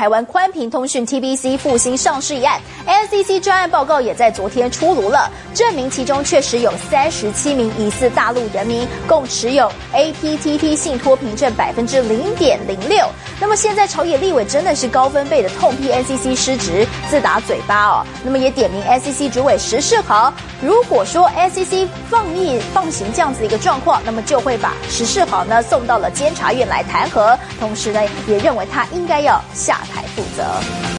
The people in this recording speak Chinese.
台湾宽频通讯 TBC 复兴上市一案。C C 专案报告也在昨天出炉了，证明其中确实有三十七名疑似大陆人民共持有 APTT 信托凭证百分之零点零六。那么现在朝野立委真的是高分贝的痛批 NCC 失职，自打嘴巴哦。那么也点名 NCC 主委石世豪，如果说 NCC 放逸放行这样子一个状况，那么就会把石世豪呢送到了监察院来弹劾，同时呢也认为他应该要下台负责。